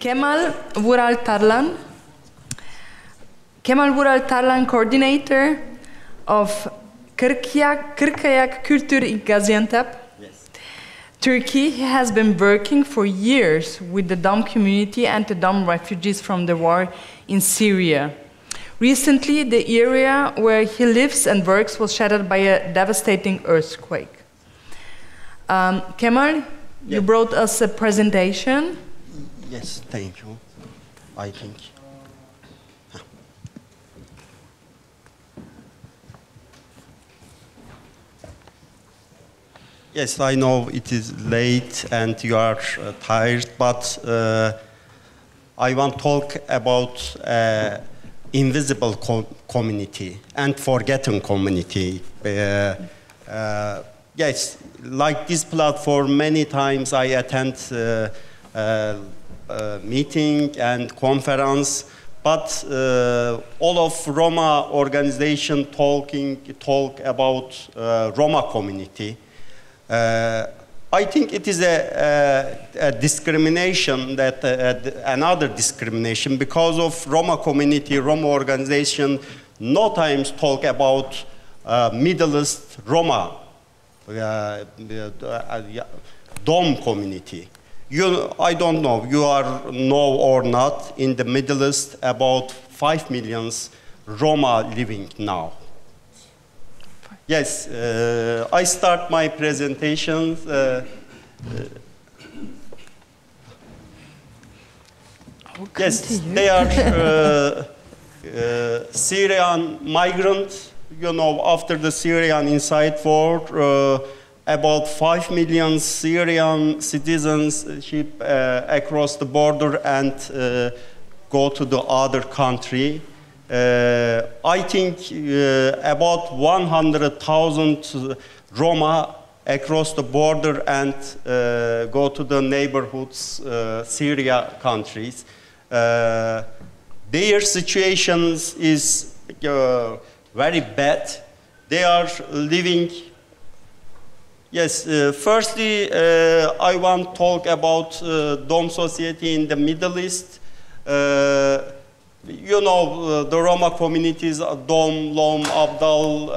Kemal Vural Tarlan. Kemal Vural Tarlan, coordinator of Kırkayak, Kırkayak Kültür in Gaziantep. Turkey has been working for years with the Dom community and the Dom refugees from the war in Syria. Recently, the area where he lives and works was shattered by a devastating earthquake. Um, Kemal, you brought us a presentation. Yes, thank you. I think. Yes, I know it is late and you are uh, tired, but uh, I want to talk about uh, invisible co- community and forgotten community. Uh, uh, yes, like this platform, many times I attend uh, meeting and conference, but uh, all of Roma organization talking talk about uh, Roma community. Uh, I think it is a, a, a discrimination that uh, another discrimination because of Roma community, Roma organization, no times talk about uh, Middle East Roma uh, uh, uh, Dom community. You, I don't know, you are know or not, in the Middle East about 5 millions Roma living now. Yes, uh, I start my presentation. Uh, yes, they are uh, uh, Syrian migrants. You know, after the Syrian inside war, uh, about 5 million Syrian citizenship uh, across the border and uh, go to the other country. Uh, I think uh, about 100,000 Roma across the border and uh, go to the neighborhoods, uh, Syria countries. Their situations is very bad. They are living. Yes, uh, firstly, uh, I want to talk about uh, Dom society in the Middle East. Uh, you know, uh, the Roma communities, uh, Dom, Lom, Abdal,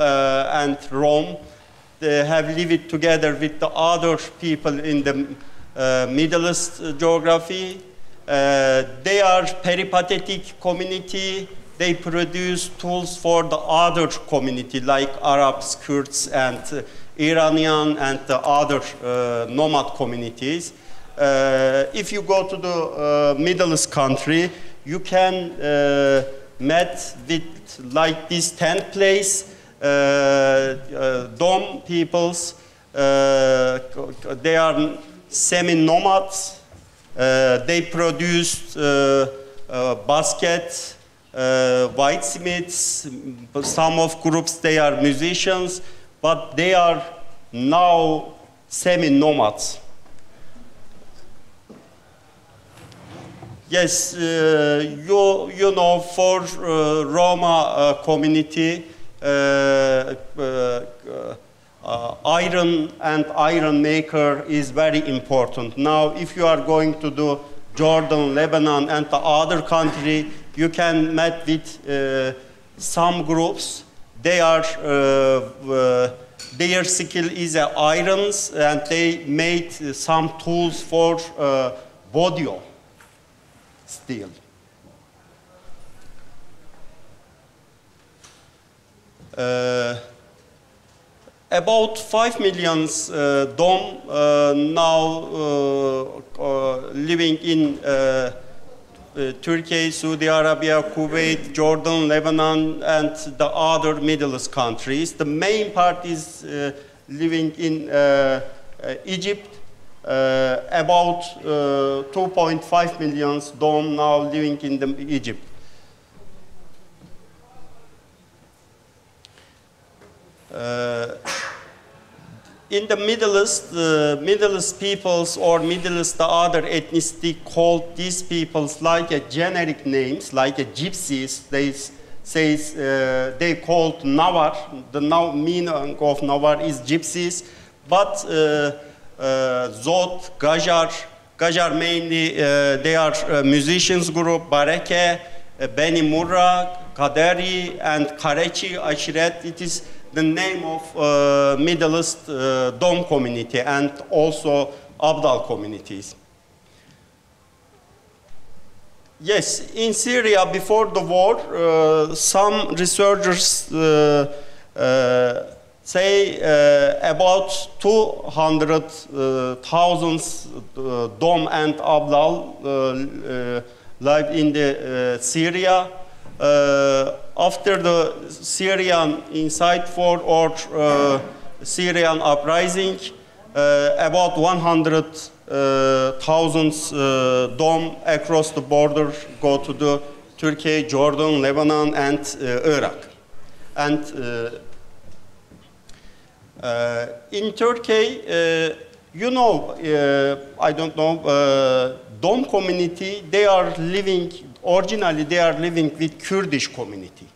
and Rom, they have lived together with the other people in the Middle East geography. They are peripatetic community. They produce tools for the other community like Arabs, Kurds, and Iranian and the other uh, nomad communities. Uh, if you go to the uh, Middle East country, you can met with like this tent place, Dom peoples. They are semi-nomads. They produce uh, baskets, uh, whitesmiths. Some of groups they are musicians, but they are now semi-nomads. Yes, uh, you, you know, for uh, Roma uh, community, uh, uh, uh, iron and iron maker is very important. Now, if you are going to do Jordan, Lebanon, and the other country, you can meet with some groups. They are, uh, uh, their skill is uh, irons, and they made some tools for uh, bodio steel. Uh, about 5 million uh, Dom uh, now living in Turkey, Saudi Arabia, Kuwait, Jordan, Lebanon, and the other Middle East countries. The main part is uh, living in uh, uh, Egypt. Uh, about uh, 2.5 million Dom now living in the Egypt. Uh, in the Middle East, the Middle East peoples or Middle East the other ethnicity called these peoples like a generic names, like a gypsies. They s- says uh, they called Nawar. The now meaning of Nawar is gypsies, but uh, uh, Zot, Gajar, Qajar mainly, uh, they are uh, musicians group, Bareke, uh, Beni Murra, Kaderi, and Karechi Ashiret. It is the name of uh, Middle East uh, Dom community and also Abdal communities. Yes, in Syria before the war, uh, some researchers uh, uh, say uh, about 200,000 uh, Dom and Abdal live in the Syria. Uh, after the Syrian Inside war or uh, Syrian uprising, uh, about 100 uh, uh, dom across the border go to the Turkey, Jordan, Lebanon, and uh, Iraq. And in Turkey, you know, I don't know, Dom community, they are living, originally they are living with Kurdish community.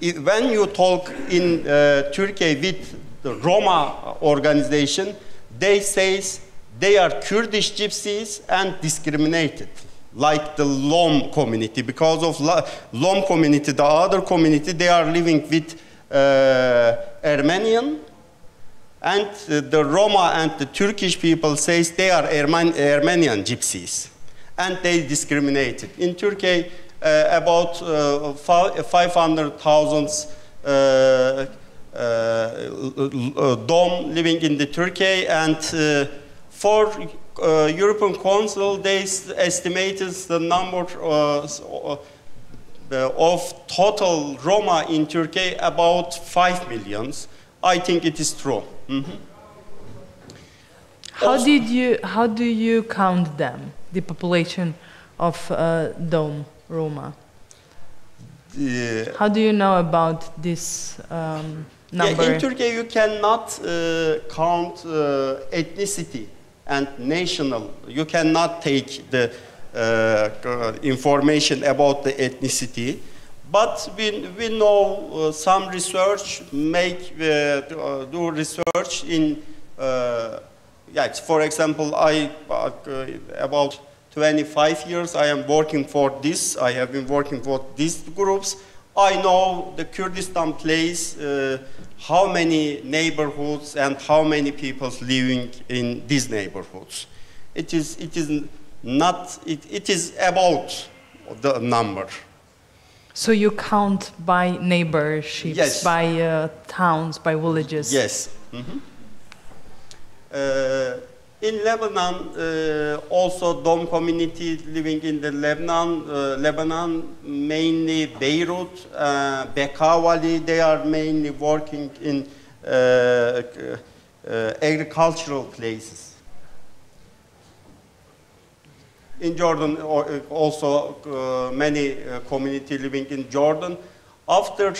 When you talk in uh, Turkey with the Roma organization, they say they are Kurdish gypsies and discriminated, like the Lom community. Because of Lom community, the other community, they are living with uh, Armenian, and the Roma and the Turkish people says they are Arman Armenian gypsies, and they discriminated. In Turkey, uh, about uh, 500,000 uh, uh, uh, Dom living in the Turkey and for uh, European Council, they estimated the number of total Roma in Turkey about 5 millions. I think it is true. Mm -hmm. How did you how do you count them, the population of uh, Dom Roma? how do you know about this um, number? Yeah, in Turkey, you cannot uh, count uh, ethnicity and national. You cannot take the uh, information about the ethnicity. But we, we know uh, some research, make, uh, do research in, uh, yeah, for example, I, uh, about 25 years I am working for this, I have been working for these groups. I know the Kurdistan place uh, how many neighborhoods and how many people living in these neighborhoods. It is, it is not, it, it is about the number. So you count by neighborships, yes. by uh, towns, by villages? Yes. Mm -hmm. Uh, in Lebanon, uh, also Dom community living in the Lebanon, uh, Lebanon, mainly Beirut, uh, Bekaa Valley, they are mainly working in uh, uh, agricultural places. In Jordan, uh, also many community living in Jordan. After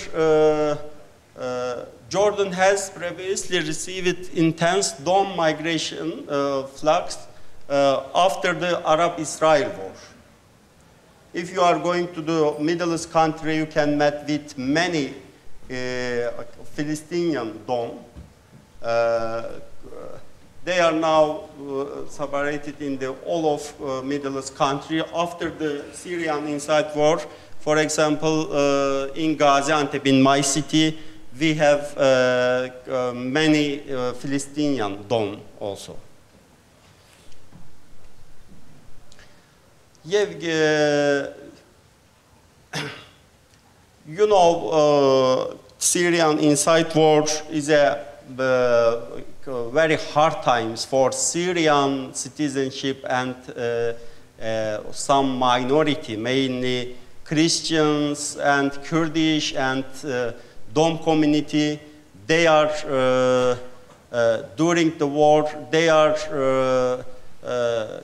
Jordan has previously received intense Dom migration uh, flux uh, after the Arab-Israel war. If you are going to the Middle East country, you can meet with many uh, Palestinian Dom. Uh, they are now uh, separated in the all of uh, Middle East country after the Syrian inside war. For example, in Gaziantep, in my city, we have uh, uh, many uh, Palestinian Dom also. You know, Syrian inside war is a uh, very hard times for Syrian citizenship and uh, uh, some minority, mainly Christians and Kurdish and Dom community, they are, uh, uh, during the war, they are, uh,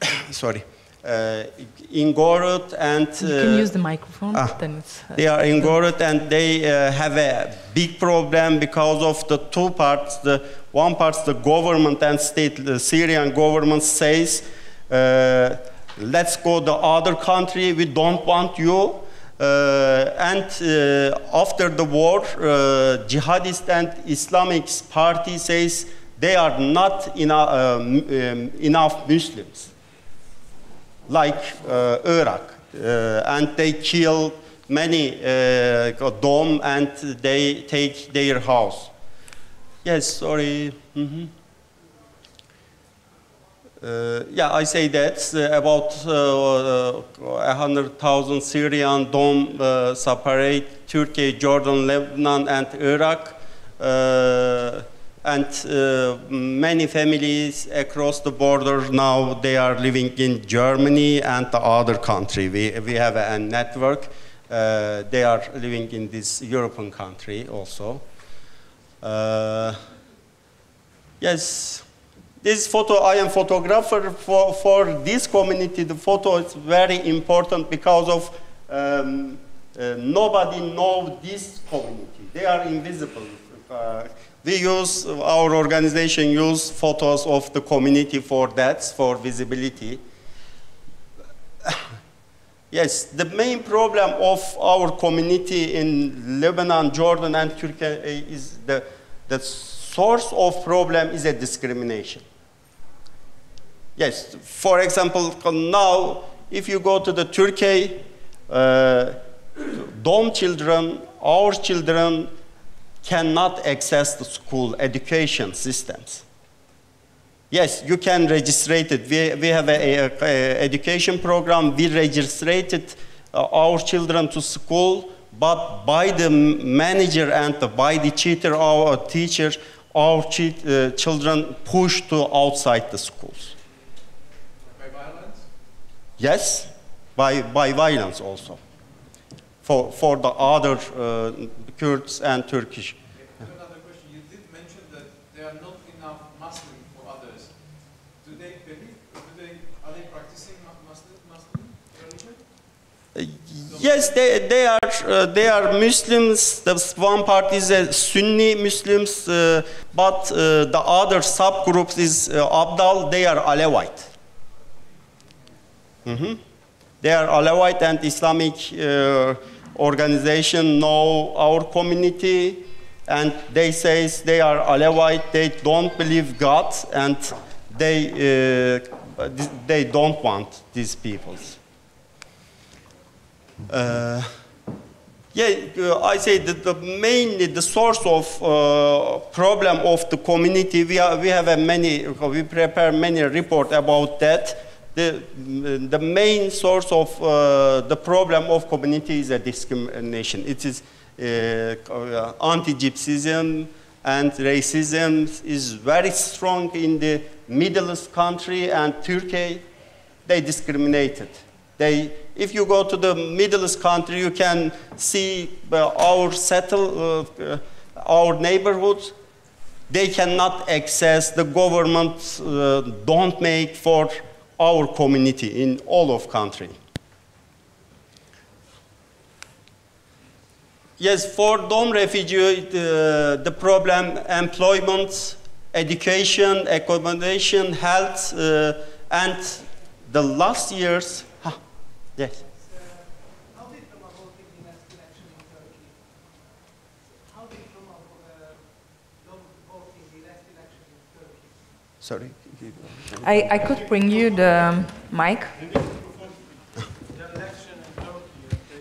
sorry, uh, Ingorut and... you can use the microphone, ah, then they are Ingorut and they have a big problem because of the two parts. The one part, the government and state, the Syrian government says, let's go the other country, we don't want you. Uh, and uh, after the war, uh, jihadist and Islamic party says they are not enough, um, enough Muslims, like Iraq, and they kill many uh, and they take their house. Yes, sorry. Mhm. Uh, yeah, I say that uh, about uh, uh, 100,000 Syrian Dom uh, separate Turkey, Jordan, Lebanon, and Iraq. Uh, and uh, many families across the border now they are living in Germany and the other country. We, we have a, network. Uh, they are living in this European country also. Uh, yes, this photo, I am photographer for, for this community. The photo is very important because of um, uh, nobody know this community. They are invisible. Uh, we use, our organization use photos of the community for that, for visibility. yes, the main problem of our community in Lebanon, Jordan, and Turkey is the, the source of problem is a discrimination. Yes, for example, now, if you go to the Turkey, uh, Dom children, our children cannot access the school education systems. Yes, you can register it. We, we have an education program. We registered uh, our children to school, but by the manager and the, by the tutor, our teacher, our uh, children pushed to outside the schools. Yes, by, by violence also. For, for the other uh, Kurds and Turkish. Another question. You did mention that there are not enough Muslim for others. Do they believe, do they, are they practicing Muslim, Muslim religion? Uh, yes, they, they, are, uh, they are Muslims. The one part is a Sunni Muslims, uh, but uh, the other subgroups is uh, Abdal, they are Alawite. Mm -hmm. They are Alawite and Islamic uh, organization know our community and they say they are Alawite, they don't believe God and they, uh, they don't want these peoples. Uh, yeah, uh, I say that the mainly the source of uh, problem of the community, we, are, we have a many, we prepare many report about that the, the main source of uh, the problem of community is a discrimination. It is uh, anti-Gypsyism and racism is very strong in the Middle East country and Turkey. They discriminated. They, if you go to the Middle East country, you can see uh, our settle, uh, our neighborhoods. They cannot access the government. Uh, don't make for our community in all of country. Yes, for Dom refugee, the, the problem employment, education, accommodation, health, uh, and the last years, huh, yes. Sorry. I, I could bring you the mic.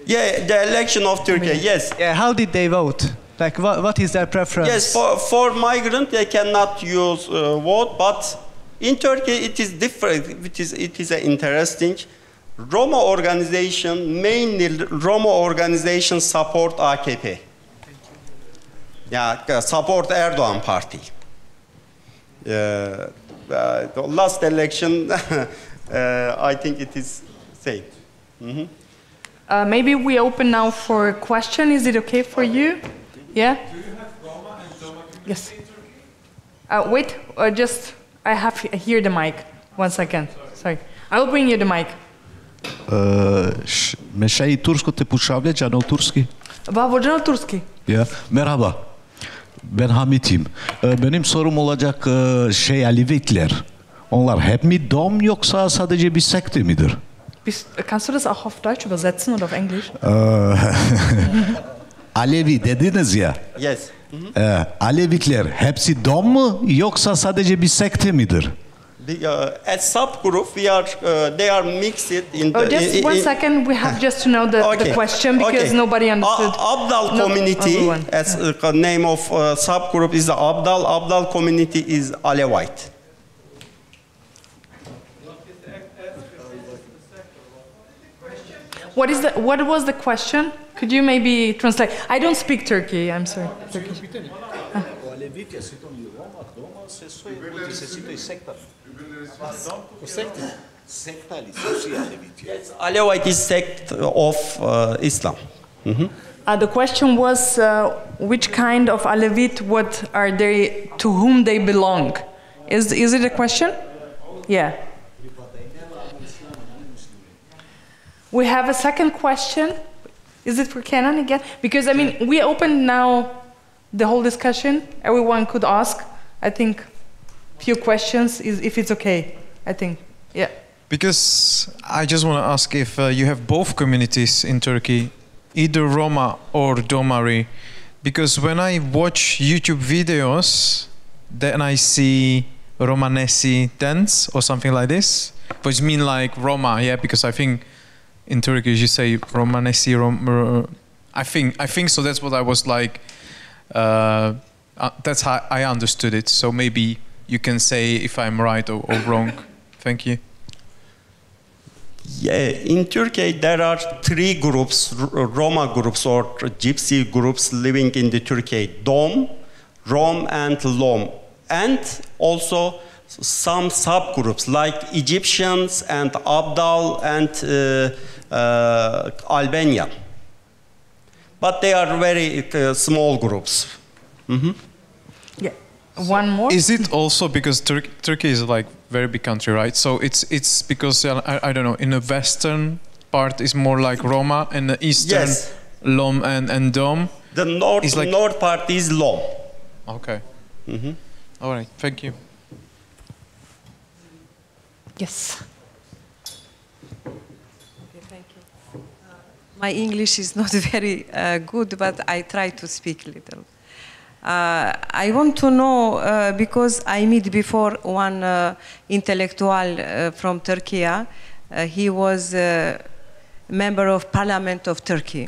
Yeah, the election of Turkey, yes. Yeah, how did they vote? Like, what, what is their preference? Yes, for, for migrant, they cannot use uh, vote, but in Turkey, it is different. It is, it is interesting. Roma organization, mainly Roma organization support AKP. Yeah, support Erdogan party. Uh, uh, the last election, uh, I think it is same. Mm -hmm. uh, maybe we open now for a question. Is it okay for you? Yeah? Do you have Roma and Doma yes. Uh, wait, uh, just, I have here the mic. One second. Sorry. I will bring you the mic. me şey Tursko te pushavle cano Turski? Babo cano Turski. Ya, merhaba. Ben Hamit'im. Benim sorum olacak şey Alevitler. Onlar hep mi dom yoksa sadece bir sekte midir? Kannst du das auch auf Deutsch übersetzen oder auf Englisch? Alevi dediniz ya. Yes. Ee, Alevikler hepsi Dom mu yoksa sadece bir sekte midir? The, uh, as subgroup, we are, uh, they are mixed in the... Oh, just in- one in- second. We have just to know the, the question because okay. nobody understood. A- Abdal Not community, everyone. as uh, name of uh, subgroup is the Abdal. Abdal community is Alevite. What is the what was the question? Could you maybe translate? I don't speak Turkey. I'm sorry. Turkish. Alevite is sect of uh, Islam. Uh, the question was uh, which kind of Alevite, what are they, to whom they belong? Is, is it a question? Yeah. We have a second question. Is it for Kenan again? Because, I mean, we opened now the whole discussion. Everyone could ask, I think, few questions, is, if it's okay, I think. Yeah. Because I just want to ask if uh, you have both communities in Turkey, either Roma or Domari. Because when I watch YouTube videos, then I see Romanesi dance or something like this, which mean like Roma, yeah. Because I think in Turkish you say Romanesi, Rom, uh, I think I think so. That's what I was like. Uh, uh, that's how I understood it. So maybe you can say if I'm right or, or wrong. Thank you. Yeah, in Turkey there are three groups, Roma groups or Gypsy groups living in the Turkey: Dom, Rom, and Lom, and also some subgroups like Egyptians and Abdal and uh, uh, Albania. But they are very uh, small groups. Yeah. One more? Is it also because Tur- Turkey is like very big country, right? So it's it's because uh, I, I don't know in the western part is more like Roma and the eastern Yes. Lom and and Dom. The north, It's like- north part is Lom. Okay. All right. Thank you. Yes. Okay. Thank you. My English is not very uh, good, but I try to speak a little. Uh, I want to know uh, because I meet before one uh, intellectual uh, from Turkey. Uh, he was a member of Parliament of Turkey,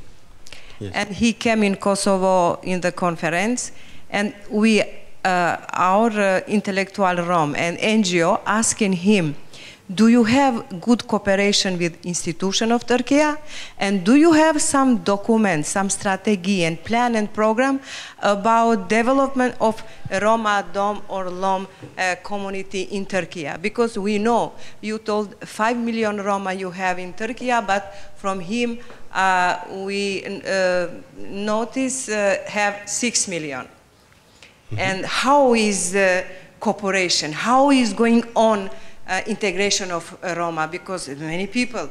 and he came in Kosovo in the conference, and we, uh, our intellectual Rom and NGO, asking him do you have good cooperation with institution of Turkey? And do you have some documents, some strategy and plan and program about development of Roma, Dom or Lom uh, community in Turkey? Because we know you told 5 million Roma you have in Turkey, but from him uh, we uh, notice uh, have 6 million. And how is uh, cooperation? How is going on uh, integration of uh, Roma? Because many people,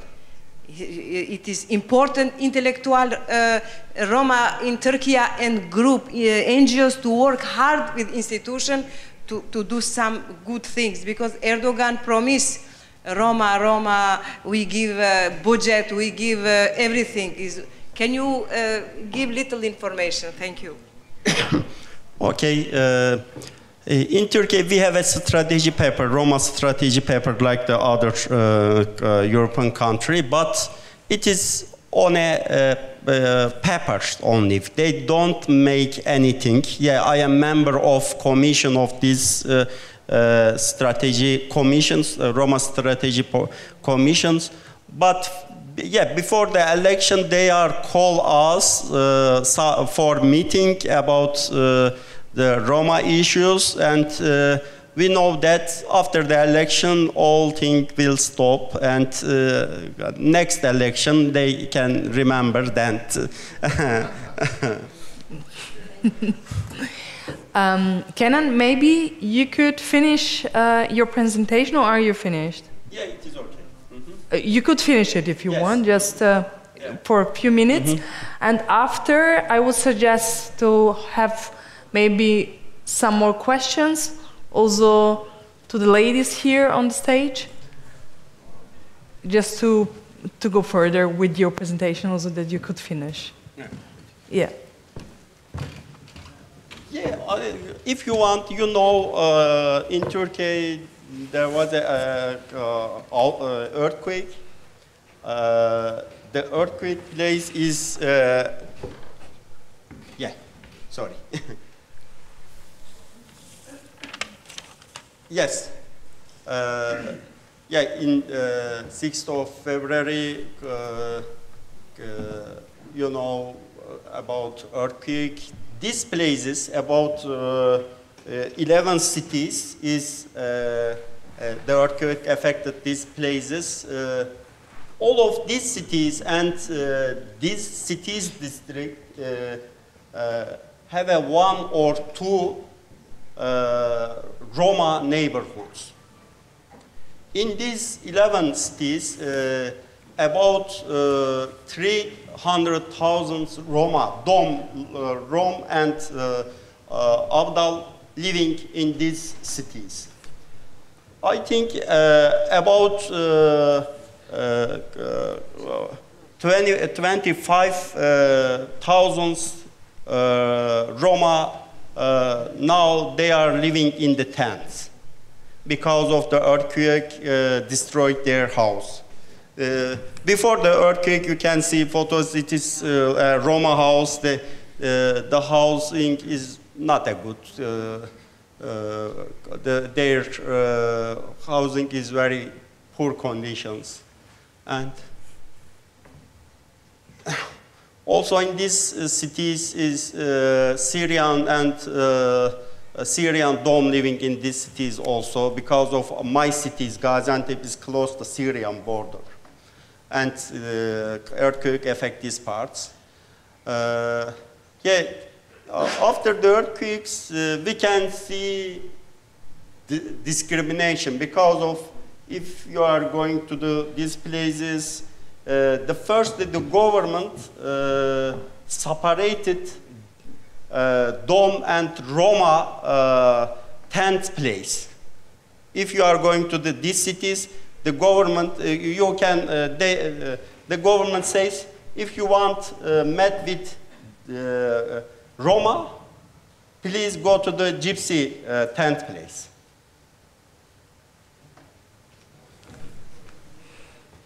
it is important intellectual uh, Roma in Turkey and group uh, NGOs to work hard with institution to, to do some good things because Erdogan promised Roma, Roma, we give uh, budget, we give uh, everything. Is, can you give little information? Thank you. Okay. Uh, in Turkey, we have a strategy paper, Roma strategy paper, like the other uh, uh, European country, but it is on a uh, paper only. They don't make anything. Yeah, I am member of commission of this uh, uh, strategy commissions, uh, Roma strategy commissions, but yeah, before the election, they are call us for meeting about the Roma issues, and uh, we know that after the election, all things will stop, and uh, next election they can remember that. Um, Kenan, maybe you could finish uh, your presentation, or are you finished? yeah, it is okay. Uh, you could finish it if you Yes. want, just uh, for a few minutes. And after, I would suggest to have maybe some more questions, also to the ladies here on the stage, just to to go further with your presentation, also that you could finish. Yeah. Yeah, I- if you want, you know, uh, in Turkey there was a uh, uh, uh, earthquake. Uh, the earthquake place is, uh, yeah, sorry. yes, uh, yeah, in uh, 6th of February, uh, uh, you know uh, about earthquake. These places, about uh, uh, 11 cities, is the earthquake affected these places. All of these cities and these cities district have a one or two Roma neighborhoods. In these 11 cities, uh, about uh, 300,000 Roma, Dom, uh, Rom and uh, uh, Abdal living in these cities. I think uh, about uh, uh, uh, 20, 25,000 uh, Roma uh, now they are living in the tents because of the earthquake uh, destroyed their house. Uh, before the earthquake, you can see photos. It is uh, a Roma house. The, uh, the housing is not a good. Uh, the, their housing is very poor conditions, and also in these uh, cities is uh, Syrian and uh, Syrian Dom living in these cities also because of my cities. Gaziantep is close to Syrian border, and uh, earthquake affect these parts. Yeah, after the earthquakes, we can see di- discrimination because of if you are going to the, these places, the first the government uh, separated uh, Dom and Roma uh, tent place. If you are going to the, these cities, the government uh, you can uh, they, uh, the government says if you want uh, met with uh, Roma, please go to the gypsy uh, tent place.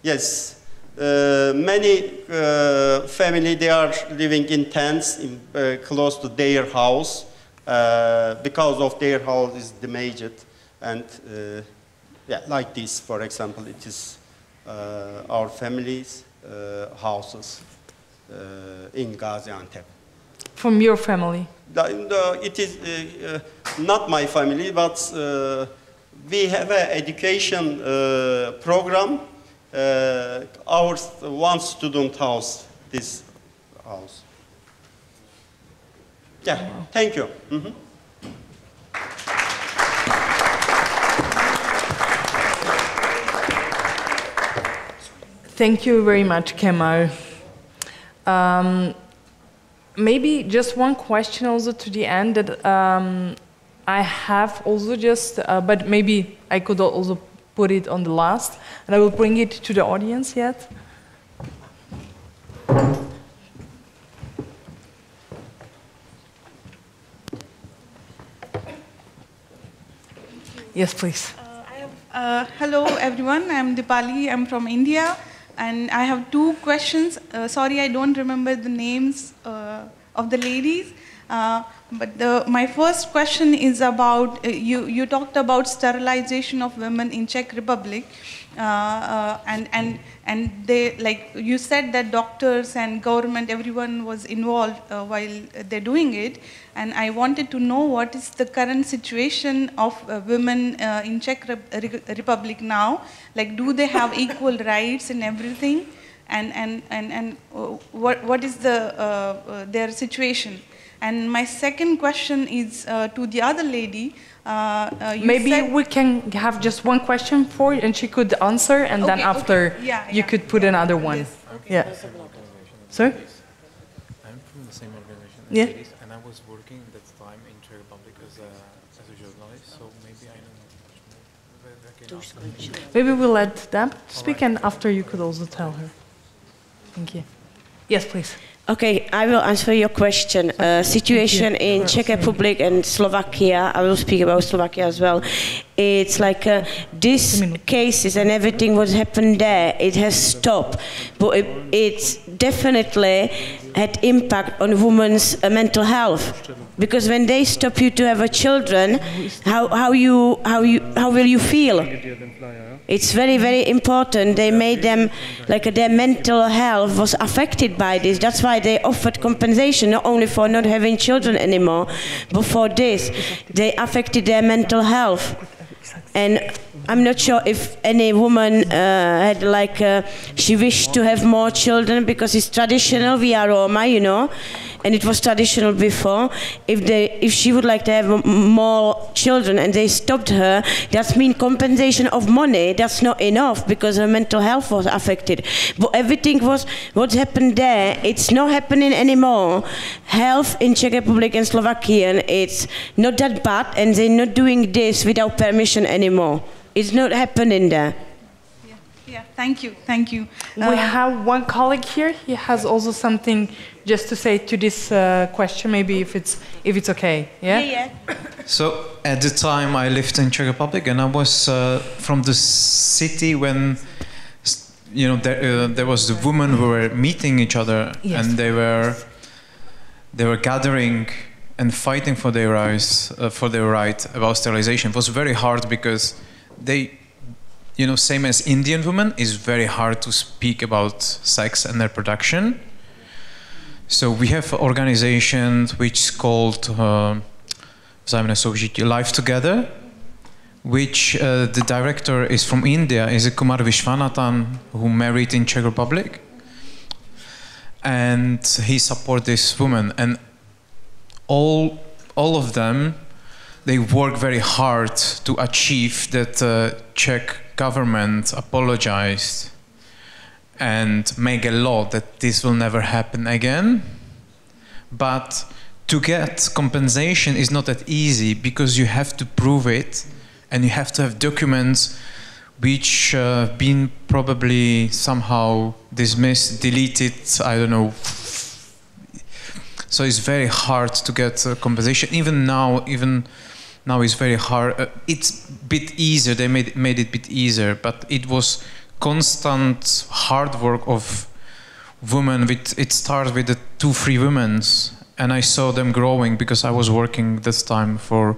Yes, uh, many uh, family they are living in tents in, uh, close to their house uh, because of their house is damaged and uh, yeah, like this, for example, it is uh, our family's uh, houses uh, in Gaziantep. From your family. The, it is not my family, but uh, we have an education uh, program. Uh, our one student house, this house. Yeah, thank you. Mhm. Thank you very much, Kemal. Um, maybe just one question also to the end that um, I have also just, uh, but maybe I could also put it on the last, and I will bring it to the audience yet. Yes, please. Uh, have, uh, hello everyone, I'm Dipali, I'm from India and I have two questions. Uh, sorry, I don't remember the names uh, of the ladies. Uh, but the, my first question is about uh, you, you talked about sterilization of women in Czech Republic. Uh, uh, and, and, and they, like you said that doctors and government, everyone was involved uh, while they're doing it. And I wanted to know what is the current situation of uh, women uh, in Czech Re- Republic now. Like, do they have equal rights and everything? And, and, and, and what, what is the, their situation? And my second question is uh, to the other lady. Uh, uh, you Maybe said- we can have just one question for you and she could answer, and then Okay, okay. after Yeah, you yeah. could put another one. Yes. Yeah. Sorry? I'm from the same organization as Yeah. ladies, and I was working at that time in Czech Republic as a, as a journalist, so maybe I know much more. Maybe I can ask them. Maybe we'll let them speak, and after you could also tell her. Thank you. Yes, please. Okay, I will answer your question. Uh, situation in Czech Republic and Slovakia, I will speak about Slovakia as well. It's like uh, these cases and everything what happened there, it has stopped. But it, it's definitely had impact on women's uh, mental health. Because when they stop you to have a children, how, how, you, how, you, how will you feel? It's very, very important. They made them, like uh, their mental health was affected by this. That's why they offered compensation, not only for not having children anymore, but for this. They affected their mental health. And I'm not sure if any woman uh, had like, uh, she wished to have more children because it's traditional, we are Roma, you know and it was traditional before. If they, if she would like to have more children and they stopped her, that means compensation of money. That's not enough because her mental health was affected. But everything was what happened there. It's not happening anymore. Health in Czech Republic and Slovakia, and it's not that bad, and they're not doing this without permission anymore. It's not happening there. Yeah, yeah. thank you, thank you. we have one colleague here. He has also something just to say to this uh, question, maybe if it's if it's okay. Yeah. Yeah. So at the time I lived in Czech Republic, and I was uh, from the city when you know there, uh, there was the women who were meeting each other, Yes. and they were they were gathering and fighting for their rights uh, for their right about sterilization. It was very hard because they you know same as Indian women is very hard to speak about sex and reproduction. So we have organizations which is called uh, Life Together, which uh, the director is from India, is a Kumar Vishwanathan who married in Czech Republic. And he support this woman and all all of them they work very hard to achieve that uh, Czech government apologized and make a law that this will never happen again. But to get compensation is not that easy because you have to prove it and you have to have documents which uh, been probably somehow dismissed, deleted, I don't know. So it's very hard to get uh, compensation. Even now, even now it's very hard. Uh, it's a bit easier. They made made it a bit easier, but it was constant hard work of women. With it started with the two, three women's, and I saw them growing because I was working this time for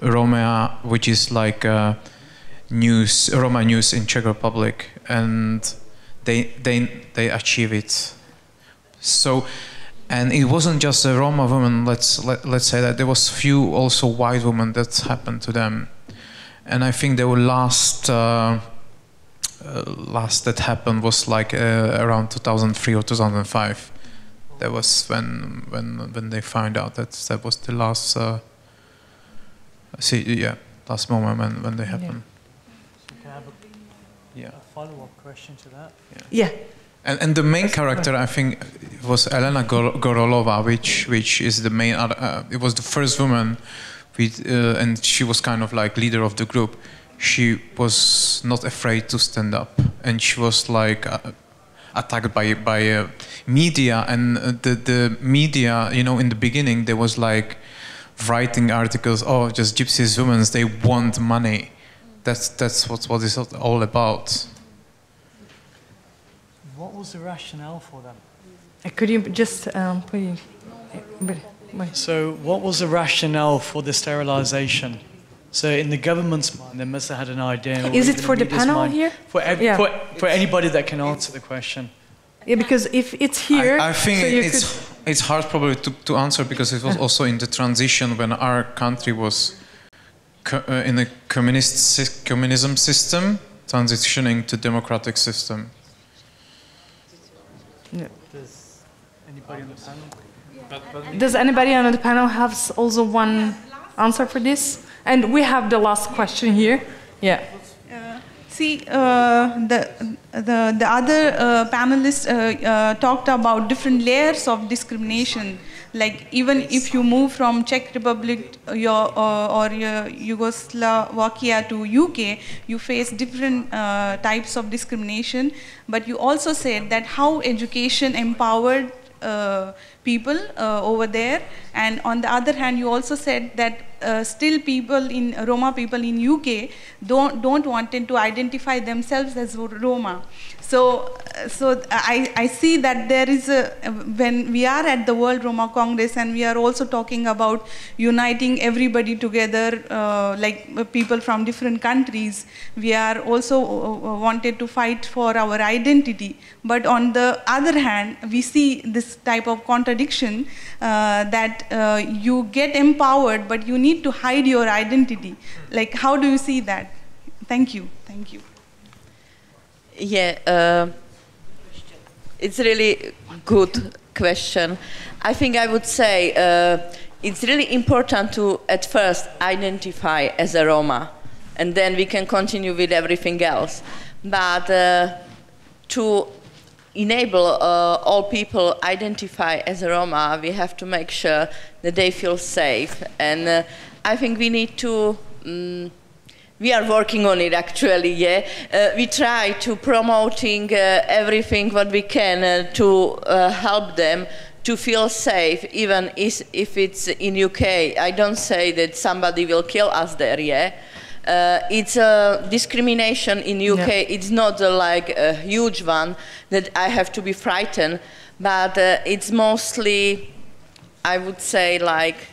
Romea, which is like uh, news, Roma news in Czech Republic, and they they they achieve it. So and it wasn't just a Roma woman. Let's let, let's say that there was few also white women that happened to them, and I think the last uh, uh, last that happened was like uh, around 2003 or 2005. That was when when when they found out that that was the last. Uh, see, yeah, last moment when when they happened. Can I have a, Yeah. a follow-up question to that? Yeah. And, and the main character, I think, was Elena Gorolova, which which is the main. Uh, it was the first woman, with, uh, and she was kind of like leader of the group. She was not afraid to stand up, and she was like uh, attacked by by uh, media, and uh, the the media, you know, in the beginning there was like writing articles. Oh, just gypsies women, they want money. That's that's what what it's all about. What was the rationale for them? Uh, Could you just um, please? So, what was the rationale for the sterilization? So, in the government's mind, they must have had an idea. Is it for the panel mind. here? For, ev- Yeah. for, for anybody that can answer the question. Yeah, because if it's here, I, I think so it's could, it's hard probably to, to answer because it was also in the transition when our country was co- uh, in a communist sy- communism system transitioning to democratic system. Does anybody on the panel? Does anybody on the panel have also one answer for this? And we have the last question here. Yeah. See, uh, the, the, the other uh, panelists uh, uh, talked about different layers of discrimination. Like even if you move from Czech Republic uh, your, uh, or your Yugoslavia to UK, you face different uh, types of discrimination. But you also said that how education empowered uh, people uh, over there. And on the other hand, you also said that uh, still people in Roma people in UK don't don't wanted to identify themselves as Roma. So, so I, I see that there is a, when we are at the World Roma Congress and we are also talking about uniting everybody together, uh, like people from different countries, we are also uh, wanted to fight for our identity. But on the other hand, we see this type of contradiction uh, that uh, you get empowered, but you need to hide your identity. Like, how do you see that? Thank you. Thank you. Yeah, uh, it's really good question. I think I would say uh, it's really important to at first identify as a Roma, and then we can continue with everything else. But uh, to enable uh, all people identify as a Roma, we have to make sure that they feel safe, and uh, I think we need to. Um, we are working on it actually yeah. Uh, we try to promoting uh, everything what we can uh, to uh, help them to feel safe even if it's in uk i don't say that somebody will kill us there yeah. Uh, it's a discrimination in uk yeah. it's not uh, like a huge one that i have to be frightened but it's mostly i would say like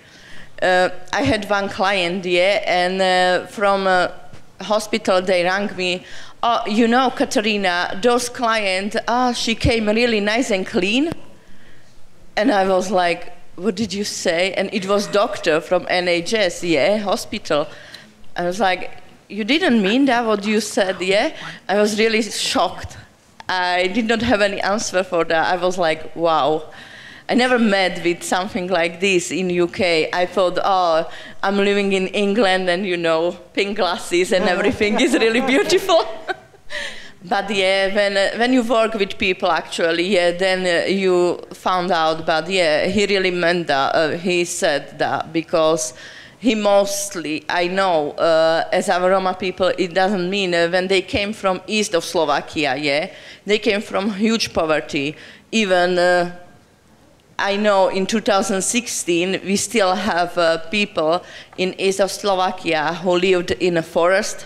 uh, I had one client, yeah, and uh, from a hospital they rang me. Oh, you know, Katarina, those client, ah, oh, she came really nice and clean. And I was like, what did you say? And it was doctor from NHS, yeah, hospital. I was like, you didn't mean that, what you said, yeah? I was really shocked. I did not have any answer for that. I was like, wow. I never met with something like this in UK. I thought, oh, I'm living in England and you know, pink glasses and everything is really beautiful. but yeah, when, uh, when you work with people actually, yeah, then uh, you found out, but yeah, he really meant that. Uh, he said that because he mostly, I know, uh, as our Roma people, it doesn't mean uh, when they came from east of Slovakia, yeah, they came from huge poverty. Even uh, I know in 2016 we still have uh, people in east of Slovakia who lived in a forest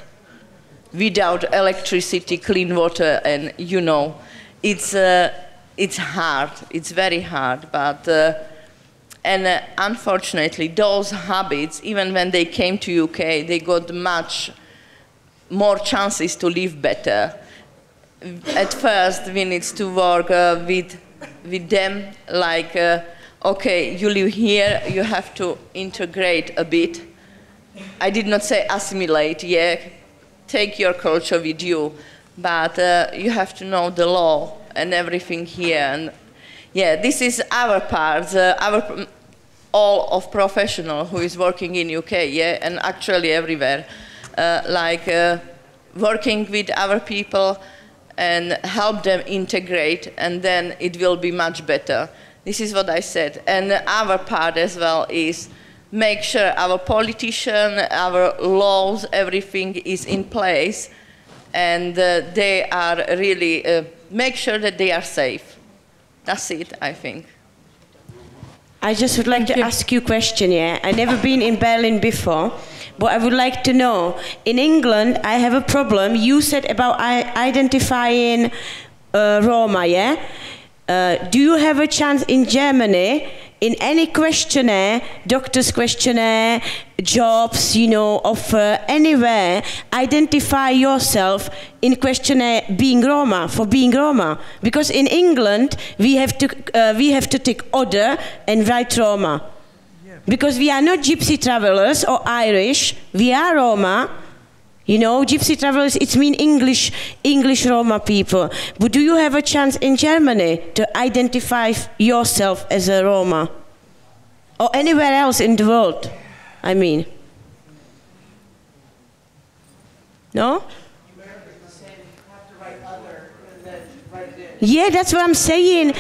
without electricity, clean water, and you know, it's uh, it's hard. It's very hard, but. Uh, and uh, unfortunately, those habits, even when they came to UK, they got much more chances to live better. At first, we need to work uh, with with them like, uh, okay, you live here, you have to integrate a bit. I did not say assimilate, yeah, take your culture with you, but uh, you have to know the law and everything here. And yeah, this is our part, uh, our all of professional who is working in UK, yeah, and actually everywhere, uh, like uh, working with our people and help them integrate, and then it will be much better. This is what I said. And our part as well is make sure our politician, our laws, everything is in place, and uh, they are really uh, make sure that they are safe. That's it, I think. I just would like to ask you a question, yeah? I've never been in Berlin before. But I would like to know, in England, I have a problem. You said about identifying uh, Roma, yeah? Uh, do you have a chance in Germany, in any questionnaire, doctor's questionnaire, jobs, you know, offer, anywhere, identify yourself in questionnaire being Roma, for being Roma? Because in England, we have to, uh, we have to take order and write Roma. Because we are not gypsy travelers or Irish, we are Roma. You know, gypsy travelers, it's mean English, English Roma people. But do you have a chance in Germany to identify yourself as a Roma? Or anywhere else in the world, I mean. No? Yeah, that's what I'm saying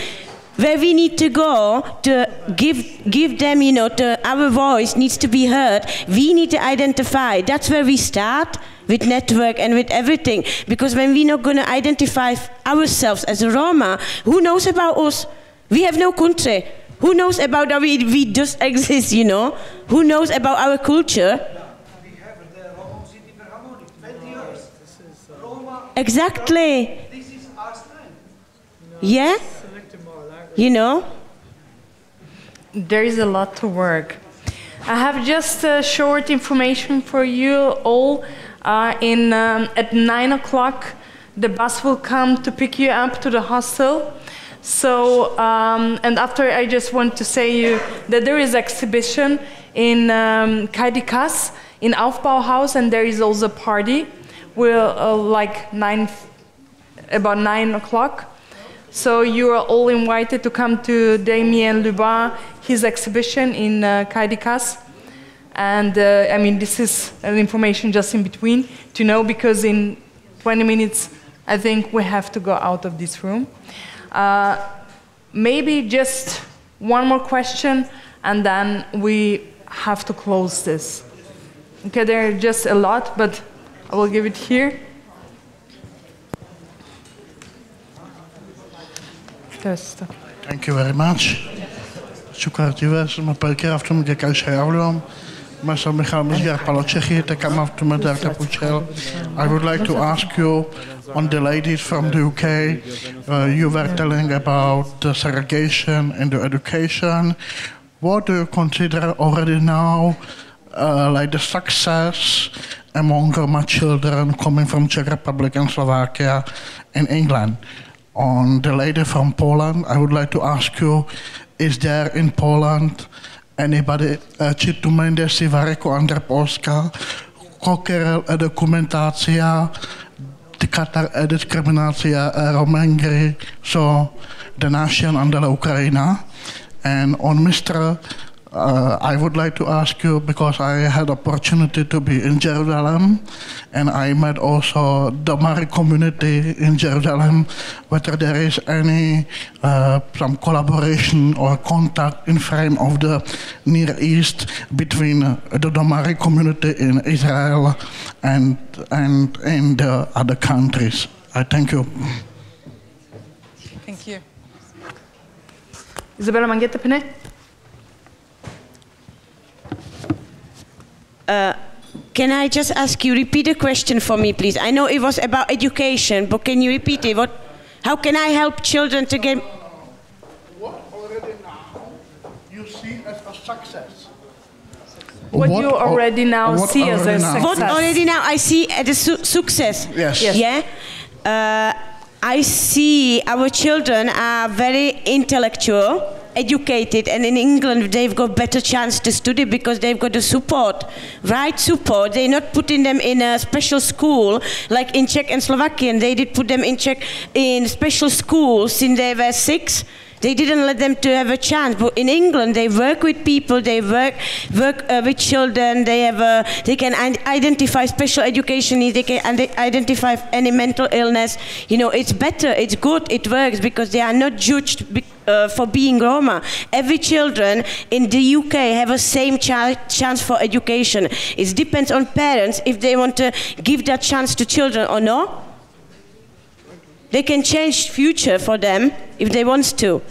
where we need to go to give give them you know to, our voice needs to be heard we need to identify that's where we start with network and with everything because when we're not going to identify ourselves as a roma who knows about us We have no country. Who knows about our, we, we just exist, you know? Who knows about our culture? Exactly. This is our strength. Yeah? You know? There is a lot to work. I have just a short information for you all. Uh, in um, at nine o'clock, the bus will come to pick you up to the hostel. So, um, and after, I just want to say you that there is exhibition in um, Kai Dikhas in Aufbauhaus, and there is also a party. We'll uh, like nine, about nine o'clock. So you are all invited to come to Damien Lubin, his exhibition in uh, Kai Dikhas. And uh, I mean, this is an information just in between to know because in 20 minutes, I think we have to go out of this room. Uh, maybe just one more question, and then we have to close this. Okay, there are just a lot, but I will give it here. questo. Thank you very much. Σουκάρ τη βάση με παρκέραφτουμε και καλή αύριο. Mr. Michal Mizgar Paloczechi to come up to Madaka Puchel. I would like to ask you on the ladies from the UK, uh, you were telling about the segregation in the education. What do you consider already now uh, like the success among my children coming from Czech Republic and Slovakia and England? On the lady from Poland, I would like to ask you, is there in Poland anybody, uh, či tu mende si vareko Andra Polska, koker dokumentacija, tikatar diskriminacija uh, Romengry, so the nation under Ukraine, and on Mr. Uh, I would like to ask you because I had opportunity to be in Jerusalem, and I met also the Mari community in Jerusalem. Whether there is any uh, some collaboration or contact in frame of the Near East between the Domari community in Israel and and in the other countries. I thank you. Thank you. Isabella Manghetta Pene? Uh, can I just ask you repeat the question for me, please? I know it was about education, but can you repeat it? What? How can I help children to get? What already now you see as a success? What, you already now what see as a now? success. What already now I see as a su- success. Yes. Yes. Yeah. Uh, I see our children are very intellectual, educated, and in England they've got better chance to study because they've got the support, right support. They're not putting them in a special school like in Czech and Slovakian. They did put them in Czech in special schools since they were six. They didn't let them to have a chance. But in England, they work with people. They work work uh, with children. They have a, they can identify special education needs. They can ide- identify any mental illness. You know, it's better. It's good. It works because they are not judged. Be- uh, for being Roma, every children in the UK have a same cha- chance for education. It depends on parents if they want to give that chance to children or not. They can change future for them if they want to.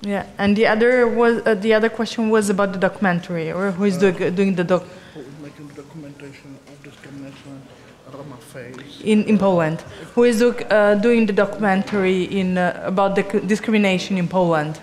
Yeah, and the other was uh, the other question was about the documentary, or who is do, doing the doc Making documentation of discrimination Roma face. in, in Poland? Who is doc, uh, doing the documentary in uh, about the c- discrimination in Poland?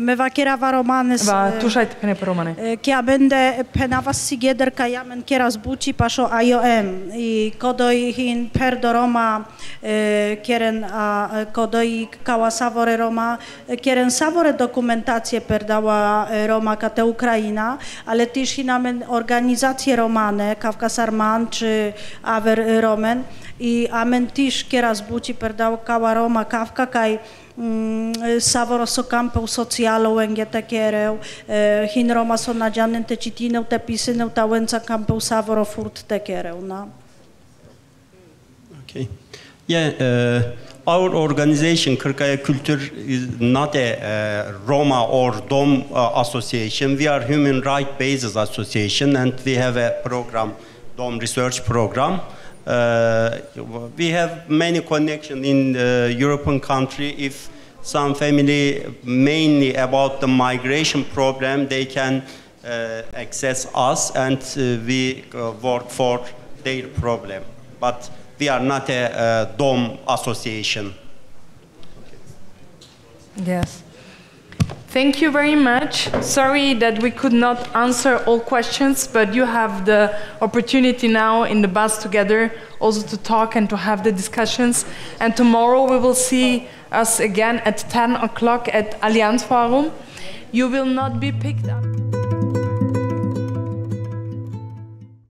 Mevakera Varomanes. Va, tušajte pene poromane. Kia bende penavas sigeder ka jamen keras buci pasho IOM. I y kodoi hin perdo Roma eh, kieren a eh, kodoi kawa savore Roma eh, kieren savore dokumentacje perdała Roma ka te Ukraina, ale też hin amen organizacje romane, Kawkasarman czy Aver Romen i amen też kieras buci per dała kała Roma Kawka kaj mm, savoro so campeu socialo enge te eh, hin Roma so nagianen te citineu te pisineu ta wenca campeu savoro furt te kereu, na? Okay. Yeah, uh, our organization, Kırkaya Kültür, is not a uh, Roma or DOM uh, association. We are human rights based association, and we have a program, DOM research program. Uh, we have many connection in uh, European country. If some family mainly about the migration problem, they can uh, access us and uh, we work for their problem. But we are not a, a DOM association. Yes. Thank you very much. Sorry that we could not answer all questions, but you have the opportunity now in the bus together also to talk and to have the discussions. And tomorrow we will see us again at 10 o'clock at Allianz Forum. You will not be picked up.